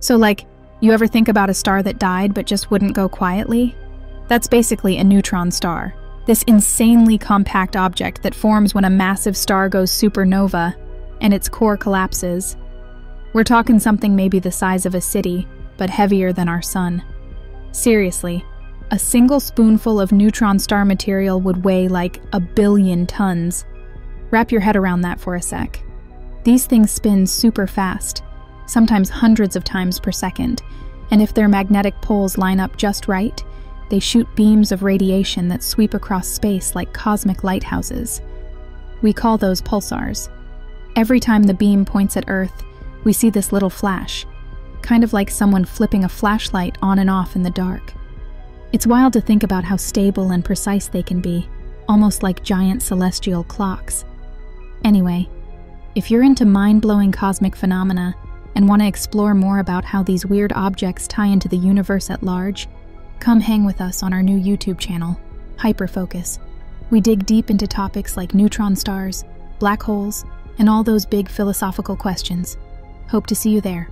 So, like, you ever think about a star that died but just wouldn't go quietly? That's basically a neutron star, this insanely compact object that forms when a massive star goes supernova and its core collapses. We're talking something maybe the size of a city, but heavier than our sun. Seriously, a single spoonful of neutron star material would weigh like a billion tons. Wrap your head around that for a sec. These things spin super fast, sometimes hundreds of times per second, and if their magnetic poles line up just right, they shoot beams of radiation that sweep across space like cosmic lighthouses. We call those pulsars. Every time the beam points at Earth, we see this little flash, kind of like someone flipping a flashlight on and off in the dark. It's wild to think about how stable and precise they can be, almost like giant celestial clocks. Anyway, if you're into mind blowing cosmic phenomena and want to explore more about how these weird objects tie into the universe at large, come hang with us on our new YouTube channel, Hyperfocus. We dig deep into topics like neutron stars, black holes, and all those big philosophical questions. Hope to see you there.